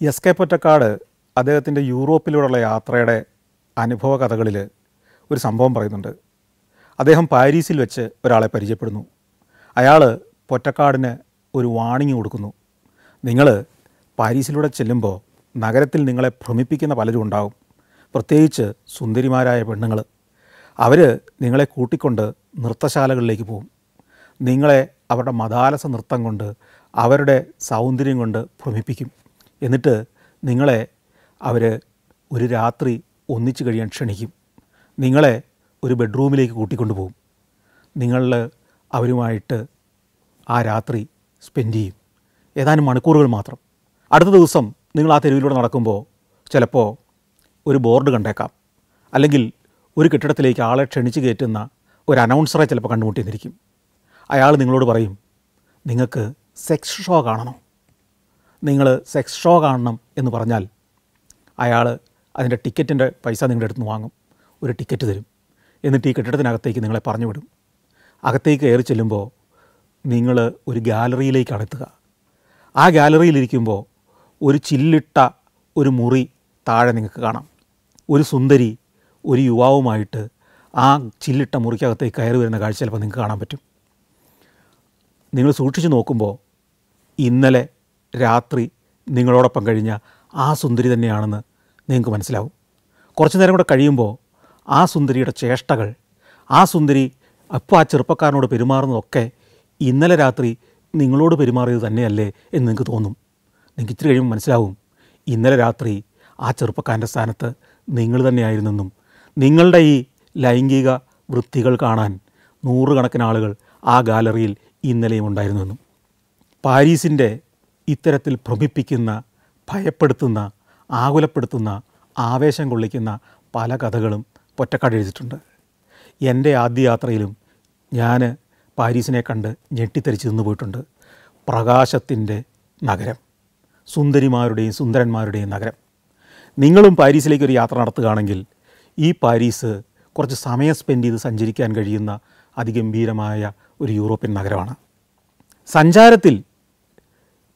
S K Pottekkatt അദ്ദേഹത്തിന്റെ യൂറോപ്പിലൂടെയുള്ള യാത്രയുടെ അനുഭവ കഥകളിൽ ഒരു സംഭവം പറയുന്നുണ്ട്. അദ്ദേഹം പാരീസിൽ വെച്ച് ഒരാളെ പരിചയപ്പെടുന്നു. അയാൾ പൊറ്റക്കാടിന് ഒരു വാണിംഗ് കൊടുക്കുന്നു. നിങ്ങൾ പാരീസിലൂടെ ചെല്ലുമ്പോൾ നഗരത്തിൽ നിങ്ങളെ ഭ്രമിപ്പിക്കുന്ന പലരും ഉണ്ടാകും പ്രത്യേകിച്ച് സുന്ദരിമാരായ പെണ്ണുങ്ങൾ അവർ നിങ്ങളെ കൂട്ടിക്കൊണ്ട് നൃത്തശാലകളിലേക്ക് പോകും നിങ്ങളെ അവരുടെ മതാലസ നൃത്തം കൊണ്ട് അവരുടെ സൗന്ദര്യം കൊണ്ട് ഭ്രമിപ്പിക്കും. എന്നിട്ട് നിങ്ങളെ അവർ ഒരു രാത്രി ഒന്നിച്ചു കഴിയാൻ ക്ഷണിക്കും. നിങ്ങളെ ഒരു ബെഡ്റൂമിലേക്ക് കൂട്ടിക്കൊണ്ടു പോകും നിങ്ങൾ അവരുമായിട്ട് ആ രാത്രി സ്പെൻഡ് ചെയ്യും. ഏതാനും മണിക്കൂറുകൾ മാത്രം. അടുത്ത ദിവസം നിങ്ങൾ ആ തെരുവിലൂടെ നടക്കുമ്പോൾ ചിലപ്പോൾ ഒരു ബോർഡ് കണ്ടേക്കാം. അല്ലെങ്കിൽ ഒരു കെട്ടിടത്തിലേക്ക് ആളെ ക്ഷണിച്ച് കയറ്റുന്ന ഒരു അനൗൺസറെ ചിലപ്പോൾ കണ്ടുമുട്ടിയെന്നിരിക്കും. അയാൾ നിങ്ങളോട് പറയും നിങ്ങൾക്ക് സെക്സ് ഷോ കാണണം? നിങ്ങൾ സെക്സ് ഷോ കാണണം എന്ന് പറഞ്ഞാൽ അയാൾ അതിന്റെ ടിക്കറ്റിന്റെ പൈസ നിങ്ങളുടെ അടുത്ത് നിന്ന് വാങ്ങും. ഒരു ടിക്കറ്റ് തരും. എന്നിട്ട് ഈ കെട്ടിടത്തിനകത്തേക്ക് നിങ്ങളെ പറഞ്ഞു വിടും. അകത്തേക്ക് കയറി ചെല്ലുമ്പോൾ നിങ്ങൾ ഒരു ഗാലറിയിലേക്കാണ് എത്തുക. ആ ഗാലറിയിലിരിക്കുമ്പോൾ ഒരു ചില്ലിട്ട ഒരു മുറി താഴെ നിങ്ങൾക്ക് കാണാം. ഒരു സുന്ദരി ഒരു യുവാവുമായിട്ട് ആ ചില്ലിട്ട മുറിക്കകത്തേക്ക് കയറി വരുന്ന കാഴ്ച ചിലപ്പോൾ നിങ്ങൾക്ക് കാണാൻ പറ്റും. നിങ്ങൾ സൂക്ഷിച്ച് നോക്കുമ്പോൾ ഇന്നലെ രാത്രി നിങ്ങളോടൊപ്പം കഴിഞ്ഞ ആ സുന്ദരി തന്നെയാണെന്ന് നിങ്ങൾക്ക് മനസ്സിലാവും. കുറച്ച് നേരം കൂടെ കഴിയുമ്പോൾ ആ സുന്ദരിയുടെ ചേഷ്ടകൾ ആ സുന്ദരി അപ്പോൾ ആ ചെറുപ്പക്കാരനോട് പെരുമാറുന്നതൊക്കെ ഇന്നലെ രാത്രി നിങ്ങളോട് പെരുമാറിയത് തന്നെയല്ലേ എന്ന് നിങ്ങൾക്ക് തോന്നും. നിങ്ങൾക്ക് ഇത്തിരി കഴിയുമ്പോൾ മനസ്സിലാവും. ഇന്നലെ രാത്രി ആ ചെറുപ്പക്കാരന്റെ സ്ഥാനത്ത് നിങ്ങൾ തന്നെയായിരുന്നെന്നും നിങ്ങളുടെ ഈ ലൈംഗിക വൃത്തികൾ കാണാൻ നൂറുകണക്കിന് ആളുകൾ ആ ഗാലറിയിൽ ഇന്നലെയും ഉണ്ടായിരുന്നെന്നും പാരീസിന്റെ ഇത്തരത്തിൽ ഭ്രമിപ്പിക്കുന്ന ഭയപ്പെടുത്തുന്ന ആകുലപ്പെടുത്തുന്ന ആവേശം കൊള്ളിക്കുന്ന പല കഥകളും പൊറ്റക്കാട് എഴുതിയിട്ടുണ്ട്. എന്റെ ആദ്യ യാത്രയിലും ഞാൻ പാരീസിനെ കണ്ട് ഞെട്ടിത്തെറിച്ച് നിന്ന് പോയിട്ടുണ്ട്. പ്രകാശത്തിന്റെ നഗരം സുന്ദരിമാരുടെയും സുന്ദരന്മാരുടെയും നഗരം. നിങ്ങളും പാരീസിലേക്ക് ഒരു യാത്ര നടത്തുകയാണെങ്കിൽ ഈ പാരീസ് കുറച്ച് സമയം സ്പെൻഡ് ചെയ്ത് സഞ്ചരിക്കാൻ കഴിയുന്ന അതിഗംഭീരമായ ഒരു യൂറോപ്യൻ നഗരമാണ്. സഞ്ചാരത്തിൽ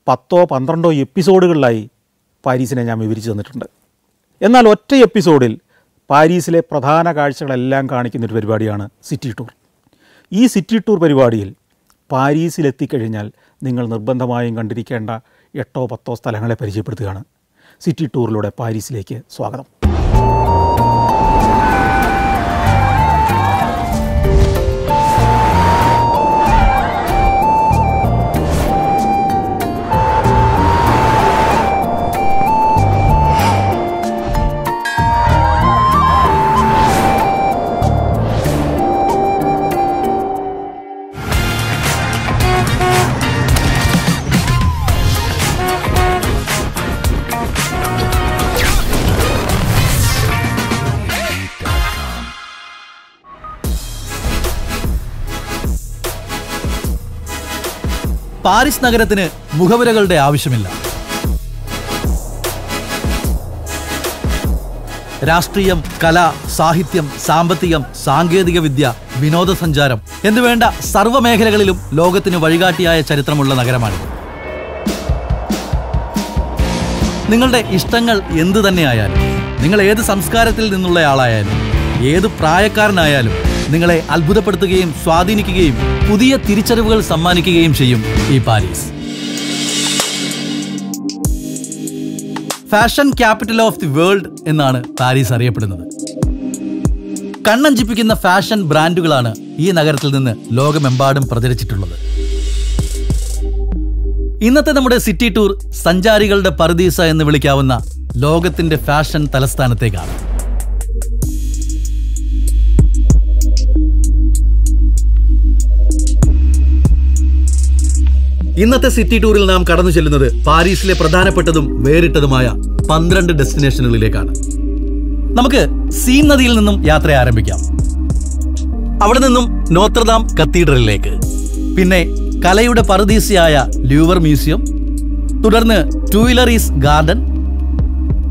പത്തോ പന്ത്രണ്ടോ എപ്പിസോഡുകളിലായി പാരീസിനെ ഞാൻ വിവരിച്ചു തന്നിട്ടുണ്ട്. എന്നാൽ ഒറ്റ എപ്പിസോഡിൽ പാരീസിലെ പ്രധാന കാഴ്ചകളെല്ലാം കാണിക്കുന്നൊരു പരിപാടിയാണ് സിറ്റി ടൂർ. ഈ സിറ്റി ടൂർ പരിപാടിയിൽ പാരീസിലെത്തിക്കഴിഞ്ഞാൽ നിങ്ങൾ നിർബന്ധമായും കണ്ടിരിക്കേണ്ട എട്ടോ പത്തോ സ്ഥലങ്ങളെ പരിചയപ്പെടുത്തുകയാണ്. സിറ്റി ടൂറിലൂടെ പാരീസിലേക്ക് സ്വാഗതം. പാരീസ് നഗരത്തിന് മുഖവരകളുടെ ആവശ്യമില്ല. രാഷ്ട്രീയം കല സാഹിത്യം സാമ്പത്തികം സാങ്കേതിക വിദ്യ വിനോദസഞ്ചാരം എന്നുവേണ്ട സർവ മേഖലകളിലും ലോകത്തിന് വഴികാട്ടിയായ ചരിത്രമുള്ള നഗരമാണിത് നിങ്ങളുടെ ഇഷ്ടങ്ങൾ എന്തു തന്നെയായാലും നിങ്ങൾ ഏത് സംസ്കാരത്തിൽ നിന്നുള്ളയാളായാലും ഏത് പ്രായക്കാരനായാലും നിങ്ങളെ അത്ഭുതപ്പെടുത്തുകയും സ്വാധീനിക്കുകയും പുതിയ തിരിച്ചറിവുകൾ സമ്മാനിക്കുകയും ചെയ്യും ഈ Paris. Fashion capital of the world എന്നാണ് പാരീസ് അറിയപ്പെടുന്നത്. കണ്ണഞ്ചിപ്പിക്കുന്ന ഫാഷൻ ബ്രാൻഡുകളാണ് ഈ നഗരത്തിൽ നിന്ന് ലോകമെമ്പാടും പ്രചരിച്ചിട്ടുള്ളത്. ഇന്നത്തെ നമ്മുടെ സിറ്റി ടൂർ സഞ്ചാരികളുടെ പറുദീസ എന്ന് വിളിക്കാവുന്ന ലോകത്തിന്റെ ഫാഷൻ തലസ്ഥാനത്തേക്കാണ്. ഇന്നത്തെ സിറ്റി ടൂറിൽ നാം കടന്നു ചെല്ലുന്നത് പാരീസിലെ പ്രധാനപ്പെട്ടതും വേറിട്ടതുമായ പന്ത്രണ്ട് ഡെസ്റ്റിനേഷനുകളിലേക്കാണ്. നമുക്ക് സീൻ നദിയിൽ നിന്നും യാത്ര ആരംഭിക്കാം. അവിടെ നിന്നും നോത്രദാം കത്തീഡ്രലിലേക്ക്. പിന്നെ കലയുടെ പറുദീസയായ ല്യൂവർ മ്യൂസിയം. തുടർന്ന് ടൂവിലറീസ് ഗാർഡൻ.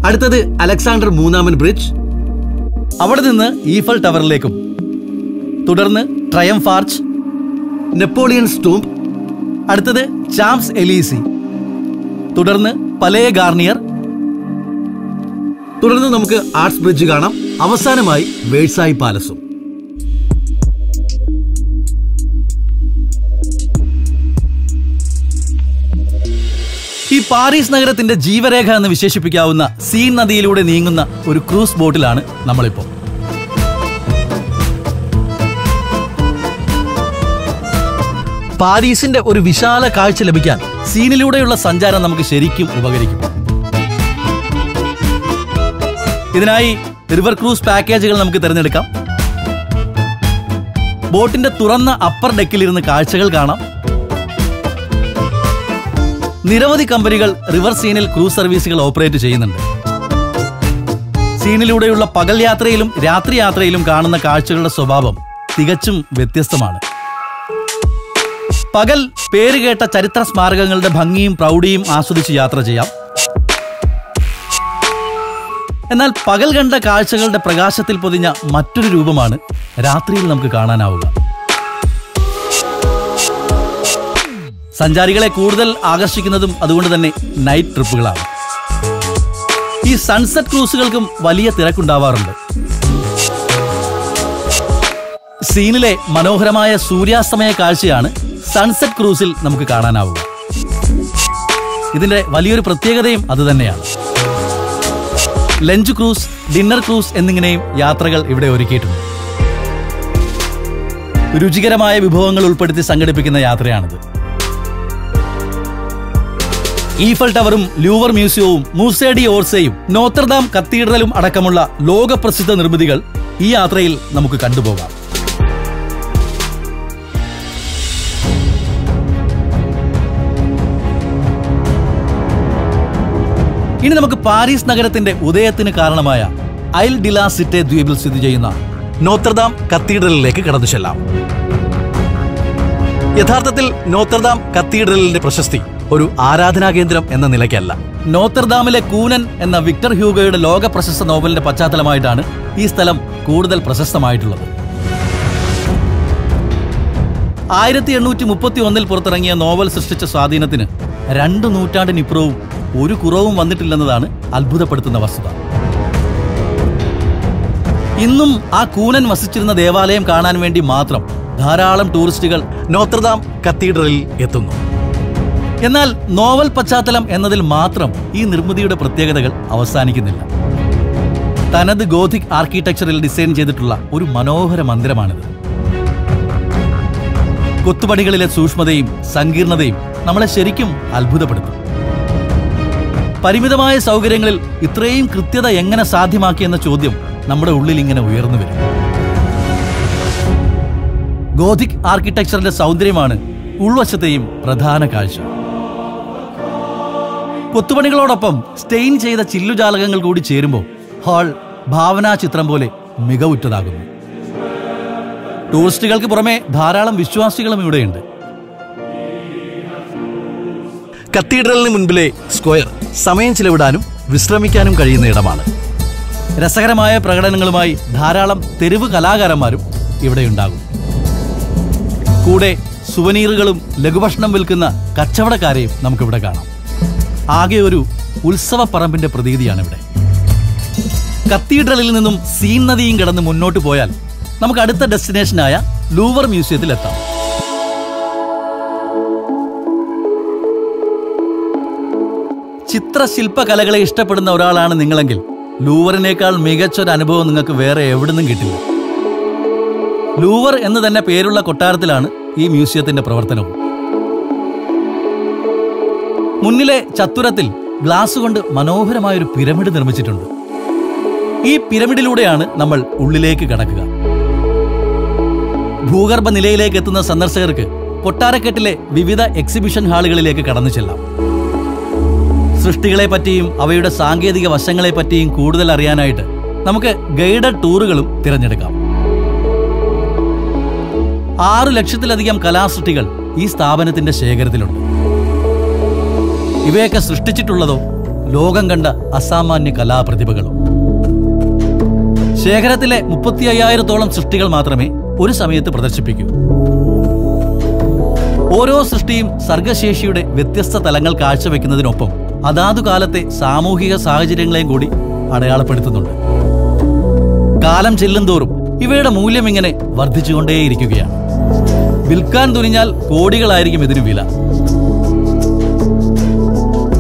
അടുത്തത് അലക്സാണ്ടർ മൂന്നാമൻ ബ്രിഡ്ജ്. അവിടെ നിന്ന് ഈഫൽ ടവറിലേക്കും. തുടർന്ന് ട്രയംഫ് ആർച്ച് നെപ്പോളിയൻ സ്റ്റൂംപ്. അടുത്തത് ചാംസ് എലീസി. തുടർന്ന് പലയ ഗാർണിയർ. തുടർന്ന് നമുക്ക് ആർട്സ് ബ്രിഡ്ജ് കാണാം. അവസാനമായി വേഴ്സായി പാലസും. ഈ പാരീസ് നഗരത്തിന്റെ ജീവരേഖ എന്ന് വിശേഷിപ്പിക്കാവുന്ന സീൻ നദിയിലൂടെ നീങ്ങുന്ന ഒരു ക്രൂസ് ബോട്ടിലാണ് നമ്മളിപ്പോൾ പാരീസിന്റെ ഒരു വിശാല കാഴ്ച ലഭിക്കാൻ സീനിലൂടെയുള്ള സഞ്ചാരം നമുക്ക് ശരിക്കും ഉപകരിക്കും. ഇതിനായി റിവർ ക്രൂസ് പാക്കേജുകൾ നമുക്ക് തിരഞ്ഞെടുക്കാം. ബോട്ടിന്റെ തുറന്ന അപ്പർ ഡെക്കിൽ ഡെക്കിലിരുന്ന് കാഴ്ചകൾ കാണാം. നിരവധി കമ്പനികൾ റിവർ സീനിൽ ക്രൂസ് സർവീസുകൾ ഓപ്പറേറ്റ് ചെയ്യുന്നുണ്ട്. സീനിലൂടെയുള്ള പകൽ യാത്രയിലും രാത്രി യാത്രയിലും കാണുന്ന കാഴ്ചകളുടെ സ്വഭാവം തികച്ചും വ്യത്യസ്തമാണ്. പകൽ പേരുകേട്ട ചരിത്ര സ്മാരകങ്ങളുടെ ഭംഗിയും പ്രൗഢിയും ആസ്വദിച്ച് യാത്ര ചെയ്യാം. എന്നാൽ പകൽ കണ്ട കാഴ്ചകളുടെ പ്രകാശത്തിൽ പൊതിഞ്ഞ മറ്റൊരു രൂപമാണ് രാത്രിയിൽ നമുക്ക് കാണാനാവുക. സഞ്ചാരികളെ കൂടുതൽ ആകർഷിക്കുന്നതും അതുകൊണ്ട് തന്നെ നൈറ്റ് ട്രിപ്പുകളാണ് ഈ സൺസെറ്റ് ക്രൂസുകൾക്കും വലിയ തിരക്കുണ്ടാവാറുണ്ട്. സീനിലെ മനോഹരമായ സൂര്യാസ്തമയ കാഴ്ചയാണ് സൺസെറ്റ് ക്രൂസിൽ നമുക്ക് കാണാനാവുക ഇതിന്റെ വലിയൊരു പ്രത്യേകതയും അതുതന്നെയാണ് ലഞ്ച് ക്രൂസ് ഡിന്നർ ക്രൂസ് എന്നിങ്ങനെയും യാത്രകൾ ഇവിടെ ഒരുക്കിയിട്ടുണ്ട്. രുചികരമായ വിഭവങ്ങൾ ഉൾപ്പെടുത്തി സംഘടിപ്പിക്കുന്ന യാത്രയാണിത്. ഈഫൽ ടവറും ലൂവർ മ്യൂസിയവും മൂസേഡി ഓർസയും നോത്തർദാം കത്തീഡ്രലും അടക്കമുള്ള ലോകപ്രസിദ്ധ നിർമ്മിതികൾ ഈ യാത്രയിൽ നമുക്ക് കണ്ടുപോകാം. ഇനി നമുക്ക് പാരീസ് നഗരത്തിന്റെ ഉദയത്തിന് കാരണമായ ഐൽ ഡിലാ സിറ്റെ ദ്വീപിൽ സ്ഥിതി ചെയ്യുന്ന നോത്രദാം കത്തീഡ്രലിലേക്ക് കടന്നു ചെല്ലാം. യഥാർത്ഥത്തിൽ നോത്രദാം കത്തീഡ്രലിന്റെ പ്രശസ്തി ഒരു ആരാധനാ കേന്ദ്രം എന്ന നിലയ്ക്കല്ല. നോത്രദാമിലെ കൂനൻ എന്ന വിക്ടർ ഹ്യൂഗോയുടെ ലോക പ്രശസ്ത നോവലിന്റെ പശ്ചാത്തലമായിട്ടാണ് ഈ സ്ഥലം കൂടുതൽ പ്രശസ്തമായിട്ടുള്ളത്. ആയിരത്തി എണ്ണൂറ്റി മുപ്പത്തി ഒന്നിൽ പുറത്തിറങ്ങിയ നോവൽ സൃഷ്ടിച്ച സ്വാധീനത്തിന് രണ്ട് നൂറ്റാണ്ടിനിപ്പുറവും ഒരു കുറവും വന്നിട്ടില്ലെന്നതാണ് അത്ഭുതപ്പെടുത്തുന്ന വസ്തുത. ഇന്നും ആ കൂനൻ വസിച്ചിരുന്ന ദേവാലയം കാണാൻ വേണ്ടി മാത്രം ധാരാളം ടൂറിസ്റ്റുകൾ നോത്രദാം കത്തീഡ്രലിൽ എത്തുന്നു. എന്നാൽ നോവൽ പശ്ചാത്തലം എന്നതിൽ മാത്രം ഈ നിർമ്മിതിയുടെ പ്രത്യേകതകൾ അവസാനിക്കുന്നില്ല. തനത് ഗോഥിക് ആർക്കിടെക്ചറിൽ ഡിസൈൻ ചെയ്തിട്ടുള്ള ഒരു മനോഹര മന്ദിരമാണിത്. കൊത്തുപണികളിലെ സൂക്ഷ്മതയും സങ്കീർണതയും നമ്മളെ ശരിക്കും അത്ഭുതപ്പെടുത്തും. പരിമിതമായ സൗകര്യങ്ങളിൽ ഇത്രയും കൃത്യത എങ്ങനെ സാധ്യമാക്കിയെന്ന ചോദ്യം നമ്മുടെ ഉള്ളിൽ ഇങ്ങനെ ഉയർന്നു വരും. ഗോഥിക് ആർക്കിടെക്ചറിന്റെ സൗന്ദര്യമാണ് ഉൾവശത്തെയും പ്രധാന കാഴ്ച. കൊത്തുപണികളോടൊപ്പം സ്റ്റെയിൻ ചെയ്ത ചില്ലുജാലകങ്ങൾ കൂടി ചേരുമ്പോൾ ഹാൾ ഭാവനാ ചിത്രം പോലെ മികവുറ്റതാകുന്നു. ടൂറിസ്റ്റുകൾക്ക് പുറമെ ധാരാളം വിശ്വാസികളും ഇവിടെയുണ്ട്. കത്തീഡ്രലിന് മുൻപിലെ സ്ക്വയർ സമയം ചിലവിടാനും വിശ്രമിക്കാനും കഴിയുന്ന ഇടമാണ്. രസകരമായ പ്രകടനങ്ങളുമായി ധാരാളം തെരുവ് കലാകാരന്മാരും ഇവിടെയുണ്ടാകും. കൂടെ സുവനീറുകളും ലഘുഭക്ഷണം വിൽക്കുന്ന കച്ചവടക്കാരെയും നമുക്കിവിടെ കാണാം. ആകെ ഒരു ഉത്സവ പറമ്പിന്റെ പ്രതീതിയാണ് ഇവിടെ കത്തീഡ്രലിൽ നിന്നും സീൻ നദിയും കടന്ന് മുന്നോട്ട് പോയാൽ നമുക്ക് അടുത്ത ഡെസ്റ്റിനേഷനായ ലൂവർ മ്യൂസിയത്തിൽ എത്താം. ചിത്രശില്പകലകളെ ഇഷ്ടപ്പെടുന്ന ഒരാളാണ് നിങ്ങളെങ്കിൽ ലൂവറിനേക്കാൾ മികച്ചൊരു അനുഭവം നിങ്ങൾക്ക് വേറെ എവിടുന്നും കിട്ടില്ല. ലൂവർ എന്ന് തന്നെ പേരുള്ള കൊട്ടാരത്തിലാണ് ഈ മ്യൂസിയത്തിന്റെ പ്രവർത്തനവും. മുന്നിലെ ചത്തുരത്തിൽ ഗ്ലാസ് കൊണ്ട് മനോഹരമായൊരു പിരമിഡ് നിർമ്മിച്ചിട്ടുണ്ട്. ഈ പിരമിഡിലൂടെയാണ് നമ്മൾ ഉള്ളിലേക്ക് കടക്കുക. ഭൂഗർഭ നിലയിലേക്ക് എത്തുന്ന സന്ദർശകർക്ക് കൊട്ടാരക്കെട്ടിലെ വിവിധ എക്സിബിഷൻ ഹാളുകളിലേക്ക് കടന്നു ചെല്ലാം. സൃഷ്ടികളെ പറ്റിയും അവയുടെ സാങ്കേതിക വശങ്ങളെ പറ്റിയും കൂടുതൽ അറിയാനായിട്ട് നമുക്ക് ഗൈഡഡ് ടൂറുകളും തിരഞ്ഞെടുക്കാം. ആറു ലക്ഷത്തിലധികം കലാസൃഷ്ടികൾ ഈ സ്ഥാപനത്തിന്റെ ശേഖരത്തിലുണ്ട്. ഇവയൊക്കെ സൃഷ്ടിച്ചിട്ടുള്ളതോ ലോകം കണ്ട അസാമാന്യ കലാപ്രതിഭകളും. ശേഖരത്തിലെ മുപ്പത്തി അയ്യായിരത്തോളം സൃഷ്ടികൾ മാത്രമേ ഒരു സമയത്ത് പ്രദർശിപ്പിക്കൂ. ഓരോ സൃഷ്ടിയും സർഗശേഷിയുടെ വ്യത്യസ്ത തലങ്ങൾ കാഴ്ചവെക്കുന്നതിനൊപ്പം അതാതു കാലത്തെ സാമൂഹിക സാഹചര്യങ്ങളെയും കൂടി അടയാളപ്പെടുത്തുന്നുണ്ട്. കാലം ചെല്ലുംതോറും ഇവയുടെ മൂല്യം ഇങ്ങനെ വർദ്ധിച്ചുകൊണ്ടേയിരിക്കുകയാണ്. വിൽക്കാൻ തുനിഞ്ഞാൽ കോടികളായിരിക്കും ഇതിന് വില.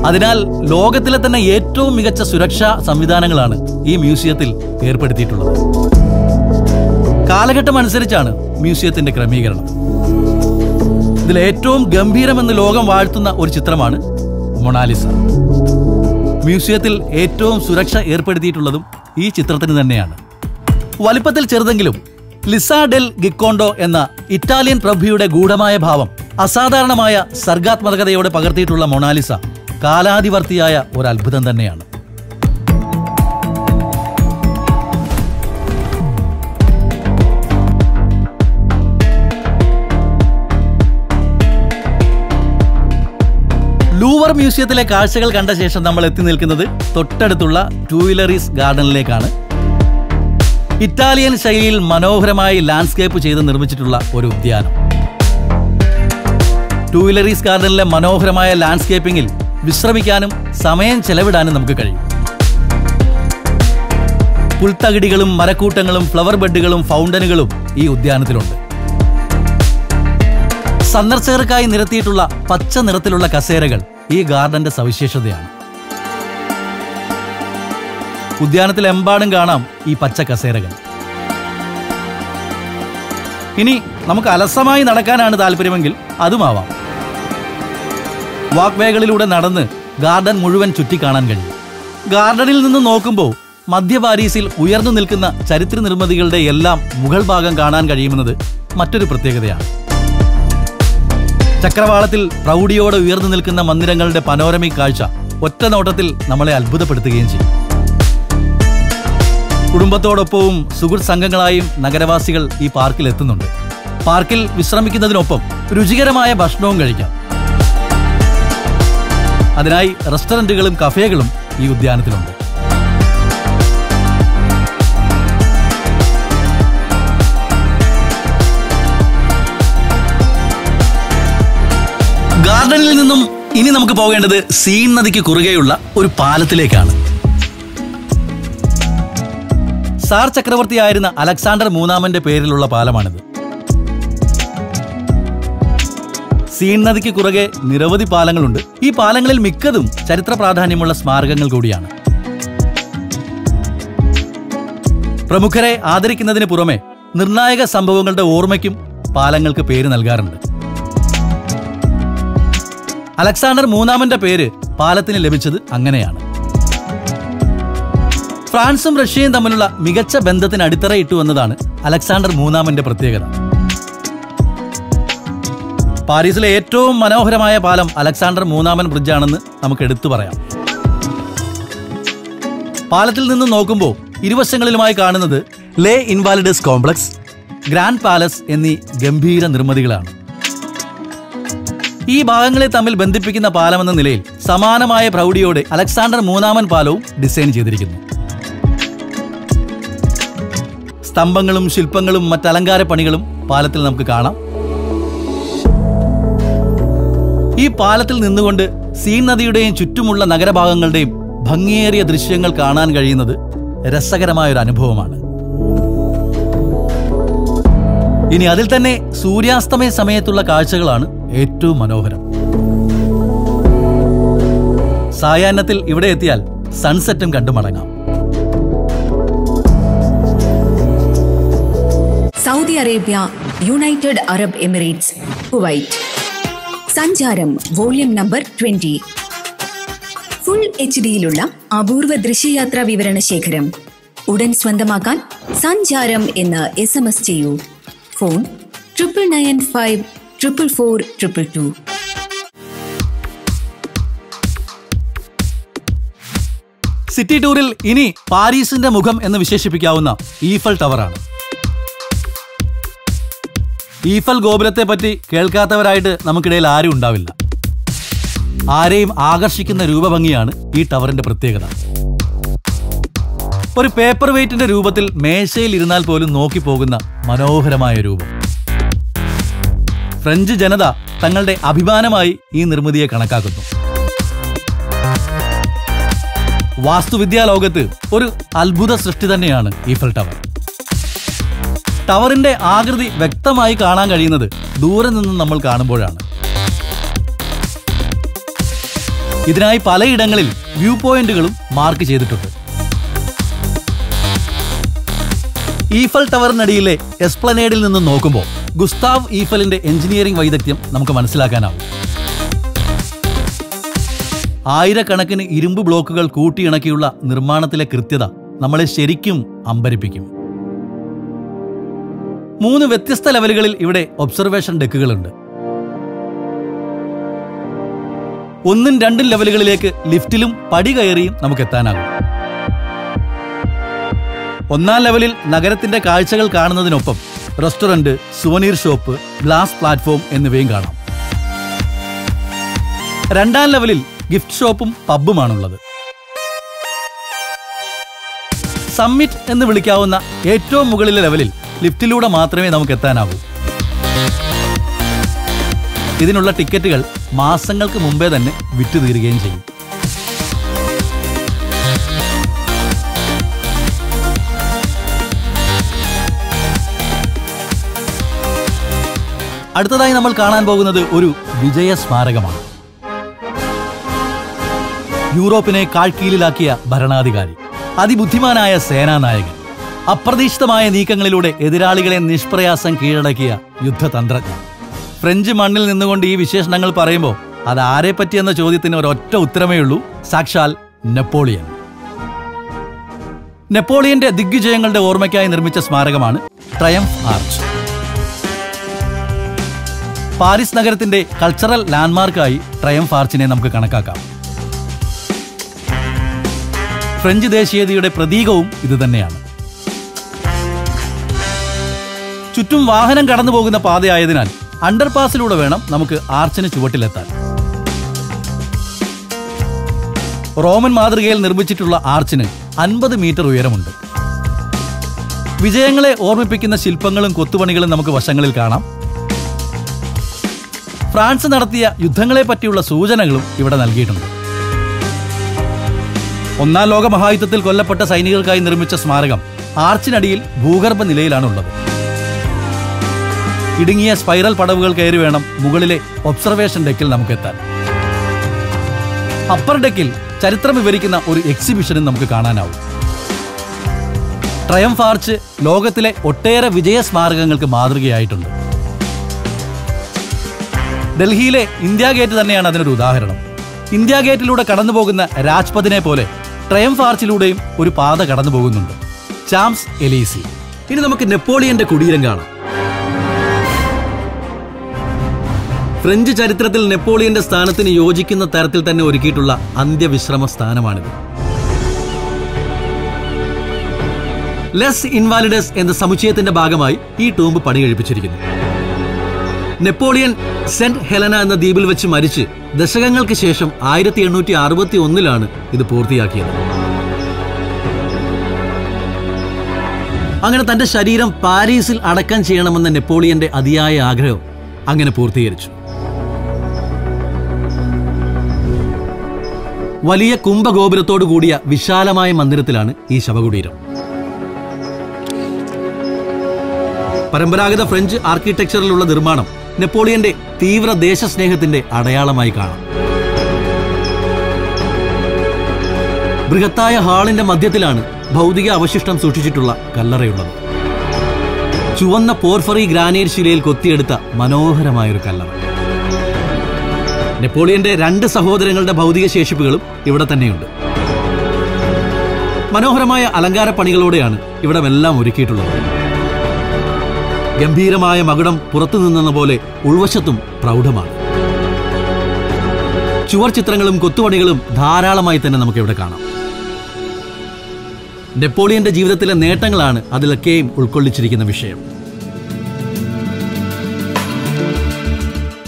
അതിനാൽ ലോകത്തിലെ തന്നെ ഏറ്റവും മികച്ച സുരക്ഷാ സംവിധാനങ്ങളാണ് ഈ മ്യൂസിയത്തിൽ ഏർപ്പെടുത്തിയിട്ടുള്ളത്. കാലഘട്ടം അനുസരിച്ചാണ് മ്യൂസിയത്തിന്റെ ക്രമീകരണം. ഇതിൽ ഏറ്റവും ഗംഭീരമെന്ന് ലോകം വാഴ്ത്തുന്ന ഒരു ചിത്രമാണ് മൊണാലിസ. മ്യൂസിയത്തിൽ ഏറ്റവും സുരക്ഷ ഏർപ്പെടുത്തിയിട്ടുള്ളതും ഈ ചിത്രത്തിന് തന്നെയാണ്. വലിപ്പത്തിൽ ചെറുതെങ്കിലും ലിസ ഡെൽ ഗിക്കോണ്ടോ എന്ന ഇറ്റാലിയൻ പ്രഭുയുടെ ഗൂഢമായ ഭാവം അസാധാരണമായ സർഗാത്മകതയോടെ പകർത്തിയിട്ടുള്ള മൊണാലിസ കാലാതിവർത്തിയായ ഒരു അത്ഭുതം തന്നെയാണ്. ലൂവർ മ്യൂസിയത്തിലെ കാഴ്ചകൾ കണ്ട ശേഷം നമ്മൾ എത്തി നിൽക്കുന്നത് തൊട്ടടുത്തുള്ള ടൂയിലറീസ് ഗാർഡനിലേക്കാണ്. ഇറ്റാലിയൻ ശൈലിയിൽ മനോഹരമായി ലാൻഡ്സ്കേപ്പ് ചെയ്ത് നിർമ്മിച്ചിട്ടുള്ള ഒരു ഉദ്യാനം. ടൂയിലറീസ് ഗാർഡനിലെ മനോഹരമായ ലാൻഡ്സ്കേപ്പിംഗിൽ വിശ്രമിക്കാനും സമയം ചെലവിടാനും നമുക്ക് കഴിയും. പുൽത്തകിടികളും മരക്കൂട്ടങ്ങളും ഫ്ലവർ ബെഡുകളും ഫൗണ്ടനുകളും ഈ ഉദ്യാനത്തിലുണ്ട്. സന്ദർശകർക്കായി നിരത്തിയിട്ടുള്ള പച്ച നിറത്തിലുള്ള കസേരകൾ ഈ ഗാർഡന്റെ സവിശേഷതയാണ്. ഉദ്യാനത്തിലെമ്പാടും കാണാം ഈ പച്ച കസേരകൾ. ഇനി നമുക്ക് അലസമായി നടക്കാനാണ് താല്പര്യമെങ്കിൽ അതുമാവാം. വാക്വേകളിലൂടെ നടന്ന് ഗാർഡൻ മുഴുവൻ ചുറ്റിക്കാണാൻ കഴിയും. ഗാർഡനിൽ നിന്ന് നോക്കുമ്പോൾ മധ്യ പാരീസിൽ ഉയർന്നു നിൽക്കുന്ന ചരിത്ര നിർമ്മിതികളുടെ എല്ലാം മുഗൾ ഭാഗം കാണാൻ കഴിയുമെന്നത് മറ്റൊരു പ്രത്യേകതയാണ്. ചക്രവാളത്തിൽ പ്രൗഢിയോടെ ഉയർന്നു നിൽക്കുന്ന മന്ദിരങ്ങളുടെ പനോരമിക് കാഴ്ച ഒറ്റ നോട്ടത്തിൽ നമ്മളെ അത്ഭുതപ്പെടുത്തുകയും ചെയ്യും. കുടുംബത്തോടൊപ്പവും സുഹൃത്ത് സംഘങ്ങളായും നഗരവാസികൾ ഈ പാർക്കിൽ എത്തുന്നുണ്ട്. പാർക്കിൽ വിശ്രമിക്കുന്നതിനൊപ്പം രുചികരമായ ഭക്ഷണവും കഴിക്കാം. അതിനായി റെസ്റ്റോറന്റുകളും കഫേകളും ഈ ഉദ്യാനത്തിലുണ്ട്. ഗാർഡനിൽ നിന്നും ഇനി നമുക്ക് പോകേണ്ടത് സീൻ നദിക്ക് കുറുകെയുള്ള ഒരു പാലത്തിലേക്കാണ്. സാർ ചക്രവർത്തിയായിരുന്ന അലക്സാണ്ടർ മൂന്നാമന്റെ പേരിലുള്ള പാലമാണിത്. സീൻ നദിക്ക് കുറകെ നിരവധി പാലങ്ങളുണ്ട്. ഈ പാലങ്ങളിൽ മിക്കതും ചരിത്ര പ്രാധാന്യമുള്ള സ്മാരകങ്ങൾ കൂടിയാണ്. പ്രമുഖരെ ആദരിക്കുന്നതിന് പുറമെ നിർണായക സംഭവങ്ങളുടെ ഓർമ്മയ്ക്കും പാലങ്ങൾക്ക് പേര് നൽകാറുണ്ട്. അലക്സാണ്ടർ മൂന്നാമന്റെ പേര് പാലത്തിന് ലഭിച്ചത് അങ്ങനെയാണ്. ഫ്രാൻസും റഷ്യയും തമ്മിലുള്ള മികച്ച ബന്ധത്തിന് അടിത്തറയിട്ടു എന്നതാണ് അലക്സാണ്ടർ മൂന്നാമന്റെ പ്രത്യേകത. പാരീസിലെ ഏറ്റവും മനോഹരമായ പാലം അലക്സാണ്ടർ മൂന്നാമൻ ബ്രിഡ്ജാണെന്ന് നമുക്ക് എടുത്തു പറയാം. പാലത്തിൽ നിന്ന് നോക്കുമ്പോൾ ഇരുവശങ്ങളിലുമായി കാണുന്നത് Les Invalides complex grand Palais എന്നീ ഗംഭീര നിർമ്മിതികളാണ്. ഈ ഭാഗങ്ങളെ തമ്മിൽ ബന്ധിപ്പിക്കുന്ന പാലമെന്ന നിലയിൽ സമാനമായ പ്രൗഢിയോടെ അലക്സാണ്ടർ മൂന്നാമൻ പാലവും ഡിസൈൻ ചെയ്തിരിക്കുന്നു. സ്തംഭങ്ങളും ശില്പങ്ങളും മറ്റ് അലങ്കാര പണികളും പാലത്തിൽ നമുക്ക് കാണാം. ഈ പാലത്തിൽ നിന്നുകൊണ്ട് സീൻ നദിയുടെയും ചുറ്റുമുള്ള നഗരഭാഗങ്ങളുടെയും ഭംഗിയേറിയ ദൃശ്യങ്ങൾ കാണാൻ കഴിയുന്നത് രസകരമായ ഒരു അനുഭവമാണ്. ഇനി അതിൽ തന്നെ സൂര്യാസ്തമയ സമയത്തുള്ള കാഴ്ചകളാണ് ഏറ്റവും മനോഹരം. സായാഹ്നത്തിൽ ഇവിടെ എത്തിയാൽ സൺസെറ്റും കണ്ടു മടങ്ങാം. Saudi Arabia United Arab Emirates Kuwait. സഞ്ചാരം volume number twenty. Full H ഡിയിലുള്ള അപൂർവ ദൃശ്യയാത്രാ വിവരണ ശേഖരം. ഉടൻ സ്വന്തമാക്കാൻ സഞ്ചാരം എന്ന് എസ് എം എസ് ചെയ്യൂ. Phone triple nine five triple four triple two city ടൂറിൽ ഇനി പാരീസിന്റെ മുഖം എന്ന് വിശേഷിപ്പിക്കാവുന്ന ഈഫൽ ടവറാണ് ഈഫൽ ഗോപുരത്തെ പറ്റി കേൾക്കാത്തവരായിട്ട് നമുക്കിടയിൽ ആരും ഉണ്ടാവില്ല. ആരെയും ആകർഷിക്കുന്ന രൂപഭംഗിയാണ് ഈ ടവറിന്റെ പ്രത്യേകത. ഒരു പേപ്പർ വെയിറ്റിന്റെ രൂപത്തിൽ മേശയിൽ ഇരുന്നാൽ പോലും നോക്കി പോകുന്ന മനോഹരമായ രൂപം. ഫ്രഞ്ച് ജനത തങ്ങളുടെ അഭിമാനമായി ഈ നിർമ്മിതിയെ കണക്കാക്കുന്നു. വാസ്തുവിദ്യാ ലോകത്ത് ഒരു അത്ഭുത സൃഷ്ടി തന്നെയാണ് ഈഫൽ ടവർ. ടവറിന്റെ ആകൃതി വ്യക്തമായി കാണാൻ കഴിയുന്നത് ദൂരെ നിന്ന് നമ്മൾ കാണുമ്പോഴാണ്. ഇതിനായി പലയിടങ്ങളിൽ വ്യൂ പോയിന്റുകളും മാർക്ക് ചെയ്തിട്ടുണ്ട്. ഈഫൽ ടവറിനടിയിലെ എസ്പ്ലനേഡിൽ നിന്ന് നോക്കുമ്പോൾ ഗുസ്താവ് ഈഫലിന്റെ എഞ്ചിനീയറിംഗ് വൈദഗ്ധ്യം നമുക്ക് മനസ്സിലാക്കാനാവും. ആയിരക്കണക്കിന് ഇരുമ്പ് ബ്ലോക്കുകൾ കൂട്ടിയിണക്കിയുള്ള നിർമ്മാണത്തിലെ കൃത്യത നമ്മളെ ശരിക്കും അമ്പരിപ്പിക്കും. മൂന്ന് വ്യത്യസ്ത ലെവലുകളിൽ ഇവിടെ ഒബ്സർവേഷൻ ഡെക്കുകളുണ്ട്. ഒന്നും രണ്ടും ലെവലുകളിലേക്ക് ലിഫ്റ്റിലും പടി കയറിയും നമുക്ക് എത്താനാകും ഒന്നാം ലെവലിൽ നഗരത്തിന്റെ കാഴ്ചകൾ കാണുന്നതിനൊപ്പം restaurant souvenir shop glass platform എന്നിവയും കാണാം. രണ്ടാം ലെവലിൽ ഗിഫ്റ്റ് ഷോപ്പും പബ്ബുമാണുള്ളത്. സമ്മിറ്റ് എന്ന് വിളിക്കാവുന്ന ഏറ്റവും മുകളിലെ ലെവലിൽ ലിഫ്റ്റിലൂടെ മാത്രമേ നമുക്ക് എത്താനാവൂ ഇതിനുള്ള ടിക്കറ്റുകൾ മാസങ്ങൾക്ക് മുമ്പേ തന്നെ വിറ്റുതീരുകയും ചെയ്യും. അടുത്തതായി നമ്മൾ കാണാൻ പോകുന്നത് ഒരു വിജയ സ്മാരകമാണ്. യൂറോപ്പിനെ കാഴ്ക്കീലിലാക്കിയ ഭരണാധികാരി അതിബുദ്ധിമാനായ സേനാനായകൻ അപ്രതീക്ഷിതമായ നീക്കങ്ങളിലൂടെ എതിരാളികളെ നിഷ്പ്രയാസം കീഴടക്കിയ യുദ്ധതന്ത്രജ്ഞ ഫ്രഞ്ച് മണ്ണിൽ നിന്നുകൊണ്ട് ഈ വിശേഷണങ്ങൾ പറയുമ്പോൾ അത് ആരെ പറ്റിയെന്ന ചോദ്യത്തിന് ഒരൊറ്റ ഉത്തരമേ ഉള്ളൂ സാക്ഷാൽ നെപ്പോളിയൻ. നെപ്പോളിയന്റെ ദിഗ്വിജയങ്ങളുടെ ഓർമ്മയ്ക്കായി നിർമ്മിച്ച സ്മാരകമാണ് ട്രയംഫ് ആർച്ച്. പാരീസ് നഗരത്തിന്റെ കൾച്ചറൽ ലാൻഡ്മാർക്കായി ട്രയംഫ് ആർച്ചിനെ നമുക്ക് കണക്കാക്കാം. ഫ്രഞ്ച് ദേശീയതയുടെ പ്രതീകവും ഇതുതന്നെയാണ് ചുറ്റും വാഹനം കടന്നു പോകുന്ന പാതയായതിനാൽ അണ്ടർപാസിലൂടെ വേണം നമുക്ക് ആർച്ചിന് ചുവട്ടിലെത്താൻ. റോമൻ മാതൃകയിൽ നിർമ്മിച്ചിട്ടുള്ള ആർച്ചിന് അൻപത് മീറ്റർ ഉയരമുണ്ട്. വിജയങ്ങളെ ഓർമ്മിപ്പിക്കുന്ന ശില്പങ്ങളും കൊത്തുപണികളും നമുക്ക് വശങ്ങളിൽ കാണാം. ഫ്രാൻസ് നടത്തിയ യുദ്ധങ്ങളെ പറ്റിയുള്ള സൂചനകളും ഇവിടെ നൽകിയിട്ടുണ്ട്. ഒന്നാം ലോക മഹായുദ്ധത്തിൽ കൊല്ലപ്പെട്ട സൈനികർക്കായി നിർമ്മിച്ച സ്മാരകം ആർച്ചിനടിയിൽ ഭൂഗർഭ നിലയിലാണ് ഉള്ളത് ഇടുങ്ങിയ സ്പൈറൽ പടവുകൾ കയറി വേണം മുകളിലെ ഒബ്സർവേഷൻ ഡെക്കിൽ നമുക്ക് എത്താൻ അപ്പർ ഡെക്കിൽ ചരിത്രം വിവരിക്കുന്ന ഒരു എക്സിബിഷനും നമുക്ക് കാണാനാവും. ട്രയംഫ് ആർച്ച് ലോകത്തിലെ ഒട്ടേറെ വിജയ സ്മാരകങ്ങൾക്ക് മാതൃകയായിട്ടുണ്ട്. ഡൽഹിയിലെ ഇന്ത്യ ഗേറ്റ് തന്നെയാണ് അതിനൊരു ഉദാഹരണം. ഇന്ത്യ ഗേറ്റിലൂടെ കടന്നു പോകുന്ന രാജ്പഥിനെ പോലെ ട്രയംഫ് ആർച്ചിലൂടെയും ഒരു പാത കടന്നു പോകുന്നുണ്ട് ചാംസ് എലീസി. ഇനി നമുക്ക് നെപ്പോളിയന്റെ കുടീരം കാണാം. ഫ്രഞ്ച് ചരിത്രത്തിൽ നെപ്പോളിയന്റെ സ്ഥാനത്തിന് യോജിക്കുന്ന തരത്തിൽ തന്നെ ഒരുക്കിയിട്ടുള്ള അന്ത്യവിശ്രമ സ്ഥാനമാണിത്. ലെസ് ഇൻവാലിഡസ് എന്ന സമുച്ചയത്തിന്റെ ഭാഗമായി ഈ ടൂമ്പ് പണി കഴിപ്പിച്ചിരിക്കുന്നു നെപ്പോളിയൻ സെന്റ് ഹെലന എന്ന ദ്വീപിൽ വെച്ച് മരിച്ച് ദശകങ്ങൾക്ക് ശേഷം ആയിരത്തി എണ്ണൂറ്റി അറുപത്തി ഒന്നിലാണ് ഇത് പൂർത്തിയാക്കിയത്. അങ്ങനെ തന്റെ ശരീരം പാരീസിൽ അടക്കം ചെയ്യണമെന്ന നെപ്പോളിയന്റെ അതിയായ ആഗ്രഹം അങ്ങനെ പൂർത്തീകരിച്ചു. വലിയ കുംഭഗോപുരത്തോടു കൂടിയ വിശാലമായ മന്ദിരത്തിലാണ് ഈ ശവകുടീരം. പരമ്പരാഗത ഫ്രഞ്ച് ആർക്കിടെക്ചറിലുള്ള നിർമ്മാണം നെപ്പോളിയന്റെ തീവ്ര ദേശസ്നേഹത്തിന്റെ അടയാളമായി കാണാം. ബൃഹത്തായ ഹാളിന്റെ മധ്യത്തിലാണ് ഭൗതിക അവശിഷ്ടം സൂക്ഷിച്ചിട്ടുള്ള കല്ലറയുള്ളത്. ചുവന്ന പോർഫറി ഗ്രാനൈറ്റ് ശിലയിൽ കൊത്തിയെടുത്ത മനോഹരമായൊരു കല്ലറ. നെപ്പോളിയന്റെ രണ്ട് സഹോദരങ്ങളുടെ ഭൗതിക ശേഷിപ്പുകളും ഇവിടെ തന്നെയുണ്ട്. മനോഹരമായ അലങ്കാര പണികളോടെയാണ് ഇവിടമെല്ലാം ഒരുക്കിയിട്ടുള്ളത്. ഗംഭീരമായ മകുടം പുറത്തു നിന്നെന്ന പോലെ ഉൾവശത്തും പ്രൗഢമാണ്. ചുവർ ചിത്രങ്ങളും കൊത്തുപണികളും ധാരാളമായി തന്നെ നമുക്ക് ഇവിടെ കാണാം. നെപ്പോളിയന്റെ ജീവിതത്തിലെ നേട്ടങ്ങളാണ് അതിലൊക്കെയും ഉൾക്കൊള്ളിച്ചിരിക്കുന്ന വിഷയം.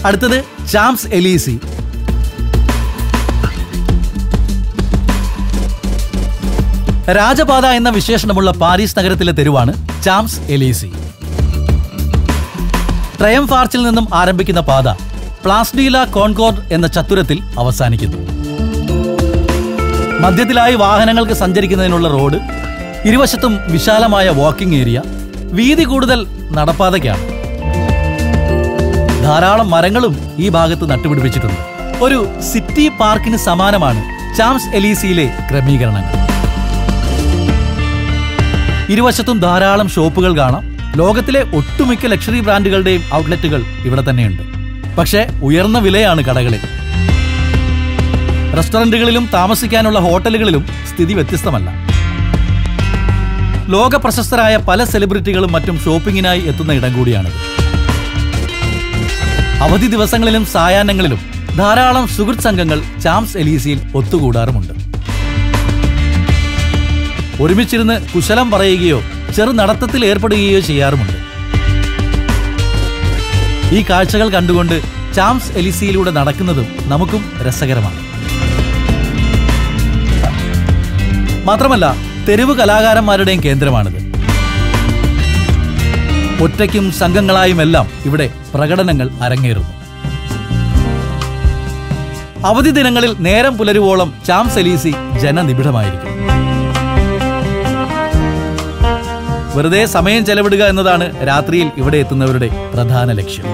അടുത്തത് ചാംസ് എലീസി. രാജപാത എന്ന വിശേഷണമുള്ള പാരീസ് നഗരത്തിലെ തെരുവാണ് ചാംസ് എലീസി. ട്രയംഫ് ആർച്ചിൽ നിന്നും ആരംഭിക്കുന്ന പാത പ്ലാസ്ഡീല കോൺകോർഡ് എന്ന ചത്തുരത്തിൽ അവസാനിക്കുന്നു. മധ്യത്തിലായി വാഹനങ്ങൾക്ക് സഞ്ചരിക്കുന്നതിനുള്ള റോഡ് ഇരുവശത്തും വിശാലമായ വാക്കിംഗ് ഏരിയ വീതി കൂടുതൽ നടപ്പാതയ്ക്കാണ്. ധാരാളം മരങ്ങളും ഈ ഭാഗത്ത് നട്ടുപിടിപ്പിച്ചിട്ടുണ്ട്. ഒരു സിറ്റി പാർക്കിന് സമാനമാണ് ചാംസ് എലീസിയിലെ ക്രമീകരണങ്ങൾ. ഇരുവശത്തും ധാരാളം ഷോപ്പുകൾ കാണാം. ലോകത്തിലെ ഒട്ടുമിക്ക ലക്ഷറി ബ്രാൻഡുകളുടെയും ഔട്ട്ലെറ്റുകൾ ഇവിടെ തന്നെയുണ്ട്. പക്ഷേ ഉയർന്ന വിലയാണ് കടകളിൽ. റെസ്റ്റോറന്റുകളിലും താമസിക്കാനുള്ള ഹോട്ടലുകളിലും സ്ഥിതി വ്യത്യസ്തമല്ല. ലോക പ്രശസ്തരായ പല സെലിബ്രിറ്റികളും മറ്റും ഷോപ്പിങ്ങിനായി എത്തുന്ന ഇടം കൂടിയാണിത്. അവധി ദിവസങ്ങളിലും സായാഹ്നങ്ങളിലും ധാരാളം സുഹൃത്ത് സംഘങ്ങൾ ചാംസ് എലീസിയിൽ ഒത്തുകൂടാറുമുണ്ട്. ഒരുമിച്ചിരുന്ന് കുശലം പറയുകയോ ചെറു നടത്തത്തിൽ ഏർപ്പെടുകയോ ചെയ്യാറുമുണ്ട്. ഈ കാഴ്ചകൾ കണ്ടുകൊണ്ട് ചാംസ് എലിസിയിലൂടെ നടക്കുന്നതും നമുക്കും രസകരമാണ്. മാത്രമല്ല തെരുവ് കലാകാരന്മാരുടെയും കേന്ദ്രമാണിത്. ഒറ്റയ്ക്കും സംഘങ്ങളായുമെല്ലാം ഇവിടെ പ്രകടനങ്ങൾ അരങ്ങേറുന്നു. അവധി ദിനങ്ങളിൽ നേരം പുലരുവോളം ചാംസ് എലീസി ജനനിബിഡമായിരിക്കും വെറുതെ സമയം ചെലവിടുക എന്നതാണ് രാത്രിയിൽ ഇവിടെ എത്തുന്നവരുടെ പ്രധാന ലക്ഷ്യം.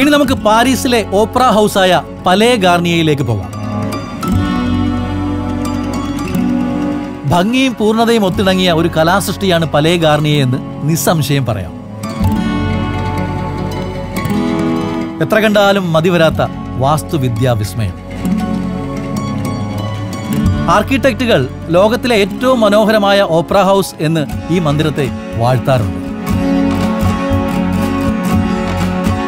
ഇനി നമുക്ക് പാരീസിലെ ഓപ്ര ഹൗസായ പലേ ഗാർണിയയിലേക്ക് പോകാം ഭംഗിയും പൂർണതയും ഒത്തിണങ്ങിയ ഒരു കലാസൃഷ്ടിയാണ് പലേ ഗാർണിയ എന്ന് നിസ്സംശയം പറയാം. എത്ര കണ്ടാലും മതിവരാത്ത വാസ്തുവിദ്യാ വിസ്മയം ആർക്കിടെക്റ്റുകൾ ലോകത്തിലെ ഏറ്റവും മനോഹരമായ ഓപ്ര ഹൗസ് എന്ന് ഈ മന്ദിരത്തെ വാഴ്ത്താറുണ്ട്.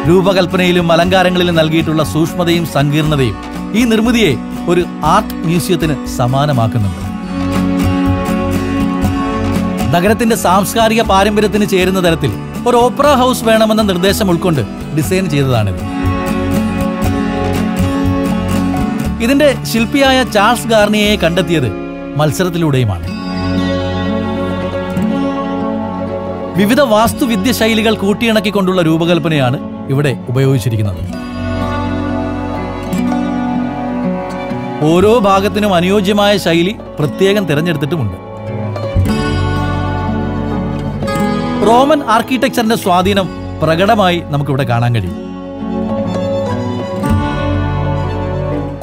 രൂപകൽപ്പനയിലും അലങ്കാരങ്ങളിലും നൽകിയിട്ടുള്ള സൂക്ഷ്മതയും സങ്കീർണതയും ഈ നിർമ്മിതിയെ ഒരു ആർട്ട് മ്യൂസിയത്തിന് സമാനമാക്കുന്നുണ്ട്. നഗരത്തിന്റെ സാംസ്കാരിക പാരമ്പര്യത്തിന് ചേരുന്ന തരത്തിൽ ഒരു ഓപ്ര ഹൗസ് വേണമെന്ന നിർദ്ദേശം ഉൾക്കൊണ്ട് ഡിസൈൻ ചെയ്തതാണിത്. ഇതിന്റെ ശില്പിയായ ചാൾസ് ഗാർണിയയെ കണ്ടെത്തിയത് മത്സരത്തിലൂടെയുമാണ്. വിവിധ വാസ്തുവിദ്യ ശൈലികൾ കൂട്ടിയിണക്കിക്കൊണ്ടുള്ള രൂപകൽപ്പനയാണ് ഇവിടെ ഉപയോഗിച്ചിരിക്കുന്നത്. ഓരോ ഭാഗത്തിനും അനുയോജ്യമായ ശൈലി പ്രത്യേകം തിരഞ്ഞെടുത്തിട്ടുമുണ്ട്. റോമൻ ആർക്കിടെക്ചറിന്റെ സ്വാധീനം പ്രകടമായി നമുക്കിവിടെ കാണാൻ കഴിയും.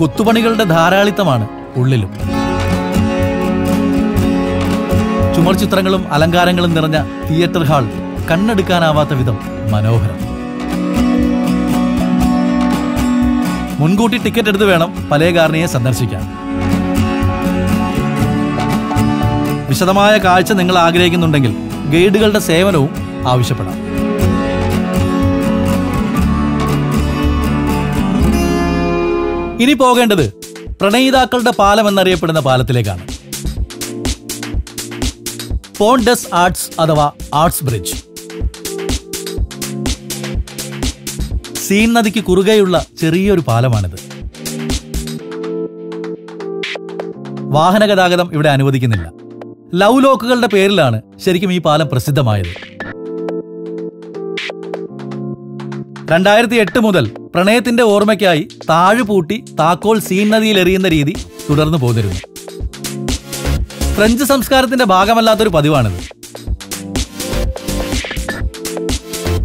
കൊത്തുപണികളുടെ ധാരാളിത്തമാണ് ഉള്ളിലും. ചുമർ ചിത്രങ്ങളും അലങ്കാരങ്ങളും നിറഞ്ഞ തിയേറ്റർ ഹാൾ കണ്ണെടുക്കാനാവാത്ത വിധം മനോഹരം. മുൻകൂട്ടി ടിക്കറ്റ് എടുത്ത് വേണം പലേകാരണിയെ സന്ദർശിക്കാൻ. വിശദമായ കാഴ്ച നിങ്ങൾ ആഗ്രഹിക്കുന്നുണ്ടെങ്കിൽ ഗൈഡുകളുടെ സേവനവും ആവശ്യപ്പെടാം. ഇനി പോകേണ്ടത് പ്രണയിതാക്കളുടെ പാലം എന്നറിയപ്പെടുന്ന പാലത്തിലേക്കാണ്. പോണ്ടസ് ആർട്സ് അഥവാ ആർട്സ് ബ്രിഡ്ജ് സീൻ നദിക്ക് കുറുകെയുള്ള ചെറിയൊരു പാലമാണിത്. വാഹന ഗതാഗതം ഇവിടെ അനുവദിക്കുന്നില്ല. ലവ് ലോക്കുകളുടെ പേരിലാണ് ശരിക്കും ഈ പാലം പ്രസിദ്ധമായത്. രണ്ടായിരത്തി എട്ട് മുതൽ പ്രണയത്തിന്റെ ഓർമ്മയ്ക്കായി താഴുപൂട്ടി താക്കോൽ സീൻ നദിയിൽ എറിയുന്ന രീതി തുടർന്നു പോന്നിരുന്നു. ഫ്രഞ്ച് സംസ്കാരത്തിന്റെ ഭാഗമല്ലാത്തൊരു പതിവാണിത്.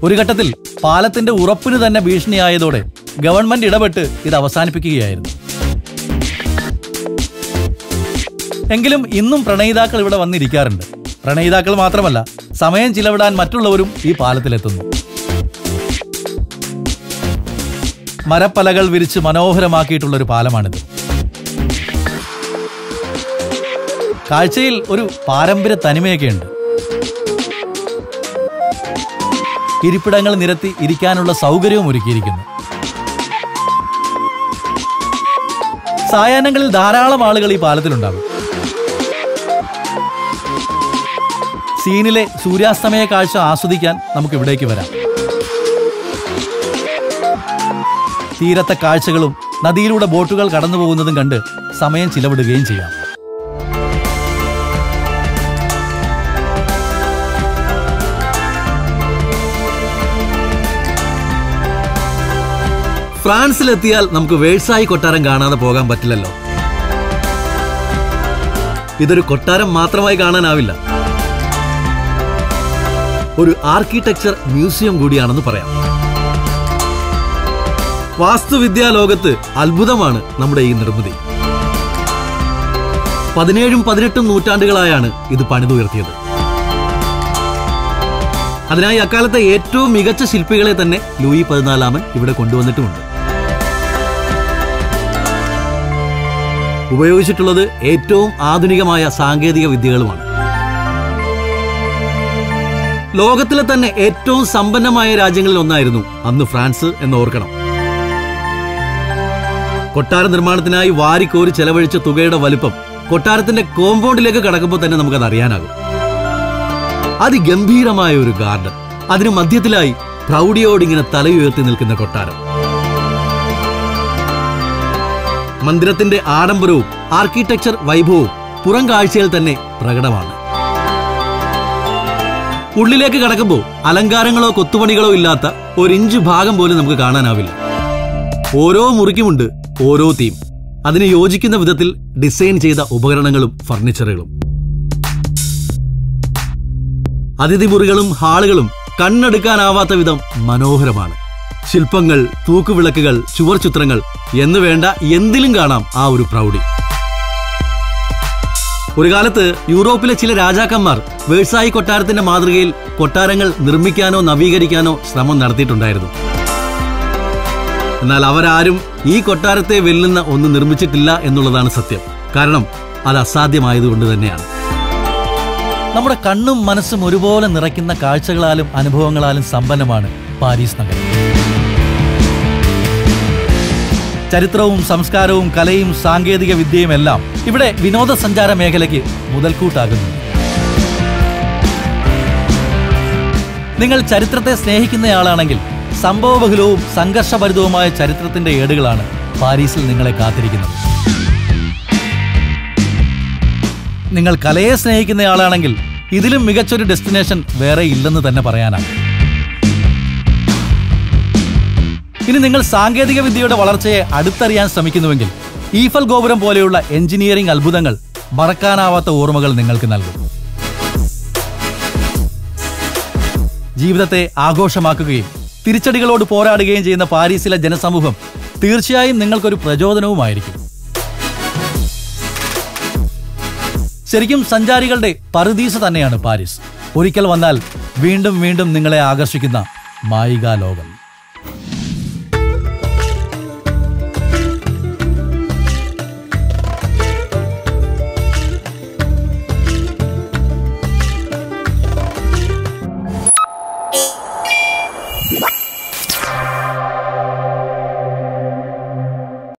ഒരു ഘട്ടത്തിൽ പാലത്തിന്റെ ഉറപ്പിന് തന്നെ ഭീഷണിയായതോടെ ഗവൺമെന്റ് ഇടപെട്ട് ഇത് അവസാനിപ്പിക്കുകയായിരുന്നു. എങ്കിലും ഇന്നും പ്രണയിതാക്കൾ ഇവിടെ വന്നിരിക്കാറുണ്ട്. പ്രണയിതാക്കൾ മാത്രമല്ല സമയം ചിലവിടാൻ മറ്റുള്ളവരും ഈ പാലത്തിലെത്തുന്നു. മരപ്പലകൾ വിരിച്ച് മനോഹരമാക്കിയിട്ടുള്ള ഒരു പാലമാണിത്. കാഴ്ചയിൽ ഒരു പാരമ്പര്യ തനിമയൊക്കെയുണ്ട്. ഇരിപ്പിടങ്ങൾ നിരത്തി ഇരിക്കാനുള്ള സൗകര്യവും ഒരുക്കിയിരിക്കുന്നു. സായാഹ്നങ്ങളിൽ ധാരാളം ആളുകൾ ഈ പാലത്തിലുണ്ടാകും. സീനിലെ സൂര്യാസ്തമയ കാഴ്ച ആസ്വദിക്കാൻ നമുക്ക് ഇവിടേക്ക് വരാം. തീരത്തെ കാഴ്ചകളും നദിയിലൂടെ ബോട്ടുകൾ കടന്നു പോകുന്നതും കണ്ട് സമയം ചിലവിടുകയും ചെയ്യാം. ഫ്രാൻസിലെത്തിയാൽ നമുക്ക് വേഴ്സായി കൊട്ടാരം കാണാതെ പോകാൻ പറ്റില്ലല്ലോ. ഇതൊരു കൊട്ടാരം മാത്രമായി കാണാനാവില്ല. ഒരു ആർക്കിടെക്ചർ മ്യൂസിയം കൂടിയാണെന്ന് പറയാം. വാസ്തുവിദ്യാ ലോകത്ത് അത്ഭുതമാണ് നമ്മുടെ ഈ നിർമ്മിതി. പതിനേഴും പതിനെട്ടും നൂറ്റാണ്ടുകളായാണ് ഇത് പണിതുയർത്തിയത്. അതിനായി അക്കാലത്തെ ഏറ്റവും മികച്ച ശില്പികളെ തന്നെ ലൂയി പതിനാലാമൻ ഇവിടെ കൊണ്ടുവന്നിട്ടുമുണ്ട്. ഉപയോഗിച്ചിട്ടുള്ളത് ഏറ്റവും ആധുനികമായ സാങ്കേതിക വിദ്യകളുമാണ്. ലോകത്തിലെ തന്നെ ഏറ്റവും സമ്പന്നമായ രാജ്യങ്ങളിൽ ഒന്നായിരുന്നു അന്ന് ഫ്രാൻസ് എന്ന് ഓർക്കണം. കൊട്ടാര നിർമ്മാണത്തിനായി വാരിക്കോരി ചെലവഴിച്ച തുകയുടെ വലുപ്പം കൊട്ടാരത്തിന്റെ കോമ്പൗണ്ടിലേക്ക് കടക്കുമ്പോൾ തന്നെ നമുക്കത് അറിയാനാകും. അതിഗംഭീരമായ ഒരു ഗാർഡൻ. അതിന് മധ്യത്തിലായി പ്രൗഢിയോടിങ്ങനെ തലയുയർത്തി നിൽക്കുന്ന കൊട്ടാരം. മന്ദിരത്തിന്റെ ആഡംബരവും ആർക്കിടെക്ചർ വൈഭവവും പുറം കാഴ്ചയിൽ തന്നെ പ്രകടമാണ്. ഉള്ളിലേക്ക് കടക്കുമ്പോൾ അലങ്കാരങ്ങളോ കൊത്തുപണികളോ ഇല്ലാത്ത ഒരു ഇഞ്ച് ഭാഗം പോലും നമുക്ക് കാണാനാവില്ല. ഓരോ മുറിക്കുമുണ്ട് ഓരോ തീം. അതിന് യോജിക്കുന്ന വിധത്തിൽ ഡിസൈൻ ചെയ്ത ഉപകരണങ്ങളും ഫർണിച്ചറുകളും. അതിഥി മുറികളും ഹാളുകളും കണ്ണെടുക്കാനാവാത്ത വിധം മനോഹരമാണ്. ശില്പങ്ങൾ തൂക്കുവിളക്കുകൾ ചുവർ ചിത്രങ്ങൾ എന്ന് വേണ്ട എന്തിലും കാണാം ആ ഒരു പ്രൗഢി. ഒരു കാലത്ത് യൂറോപ്പിലെ ചില രാജാക്കന്മാർ വേഴ്സായി കൊട്ടാരത്തിന്റെ മാതൃകയിൽ കൊട്ടാരങ്ങൾ നിർമ്മിക്കാനോ നവീകരിക്കാനോ ശ്രമം നടത്തിയിട്ടുണ്ടായിരുന്നു. എന്നാൽ അവരാരും ഈ കൊട്ടാരത്തെ വെല്ലുന്ന ഒന്ന് നിർമ്മിച്ചിട്ടില്ല എന്നുള്ളതാണ് സത്യം. കാരണം അത് അസാധ്യമായതുകൊണ്ട് തന്നെയാണ്. നമ്മുടെ കണ്ണും മനസ്സും ഒരുപോലെ നിറയ്ക്കുന്ന കാഴ്ചകളാലും അനുഭവങ്ങളാലും സമ്പന്നമാണ് പാരീസ് നഗരം. ചരിത്രവും സംസ്കാരവും കലയും സാങ്കേതിക വിദ്യയും എല്ലാം ഇവിടെ വിനോദസഞ്ചാര മേഖലയ്ക്ക് മുതൽക്കൂട്ടാകുന്നു. നിങ്ങൾ ചരിത്രത്തെ സ്നേഹിക്കുന്നയാളാണെങ്കിൽ സംഭവബഹുലവും സംഘർഷഭരിതവുമായ ചരിത്രത്തിന്റെ ഏടുകളാണ് പാരീസിൽ നിങ്ങളെ കാത്തിരിക്കുന്നത്. നിങ്ങൾ കലയെ സ്നേഹിക്കുന്നയാളാണെങ്കിൽ ഇതിലും മികച്ചൊരു ഡെസ്റ്റിനേഷൻ വേറെ ഇല്ലെന്ന് തന്നെ പറയാനാണ് ഇനി നിങ്ങൾ സാങ്കേതിക വിദ്യയുടെ വളർച്ചയെ അടുത്തറിയാൻ ശ്രമിക്കുന്നുവെങ്കിൽ ഈഫൽ ഗോപുരം പോലെയുള്ള എഞ്ചിനീയറിംഗ് അത്ഭുതങ്ങൾ മറക്കാനാവാത്ത ഓർമ്മകൾ നിങ്ങൾക്ക് നൽകും. ജീവിതത്തെ ആഘോഷമാക്കുകയും തിരിച്ചടികളോട് പോരാടുകയും ചെയ്യുന്ന പാരീസിലെ ജനസമൂഹം തീർച്ചയായും നിങ്ങൾക്കൊരു പ്രചോദനവുമായിരിക്കും. ശരിക്കും സഞ്ചാരികളുടെ പറുദീസ തന്നെയാണ് പാരീസ്. ഒരിക്കൽ വന്നാൽ വീണ്ടും വീണ്ടും നിങ്ങളെ ആകർഷിക്കുന്ന മായികാ ലോകം